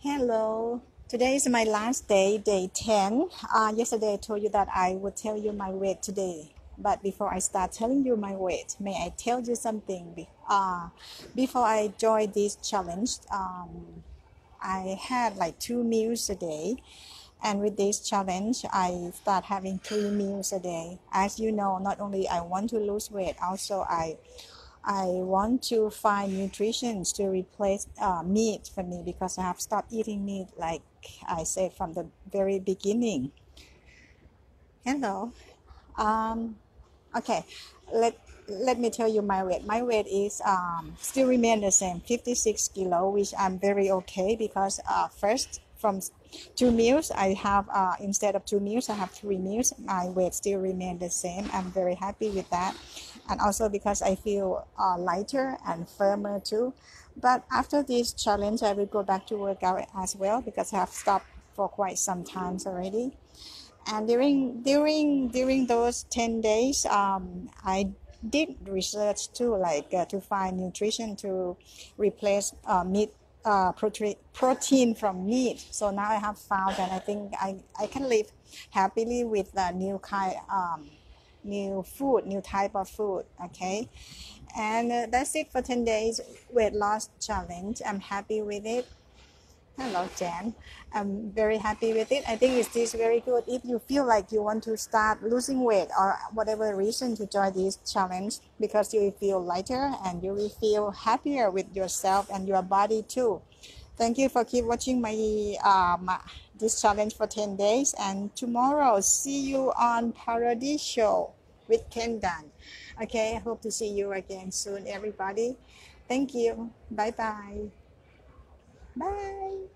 Hello. Today is my last day, day 10. Uh, yesterday I told you that I would tell you my weight today. But before I start telling you my weight, may I tell you something? Uh, before I joined this challenge, um, I had like two meals a day. And with this challenge, I start having three meals a day. As you know, not only I want to lose weight, also I I want to find nutrition to replace uh, meat for me because I have stopped eating meat, like I said from the very beginning. Hello. Um, okay, let let me tell you my weight. My weight is um, still remain the same, 56 kilo, which I'm very okay because uh, first from two meals I have uh, instead of two meals I have three meals. My weight still remain the same. I'm very happy with that and also because I feel uh, lighter and firmer too. But after this challenge, I will go back to workout as well because I have stopped for quite some times already. And during during during those ten days, um, I did research too, like uh, to find nutrition to replace uh, meat uh, protein, from meat. So now I have found, and I think I, I can live happily with the new kind um, new food, new type of food. Okay, and uh, that's it for 10 days weight loss challenge. I'm happy with it. Hello, Jen. I'm very happy with it. I think it's this very good. If you feel like you want to start losing weight or whatever reason to join this challenge, because you will feel lighter and you will feel happier with yourself and your body too. Thank you for keep watching my um, this challenge for 10 days and tomorrow see you on Paradise Show with Kent Dunn. Okay, I hope to see you again soon, everybody. Thank you. Bye-bye. Bye.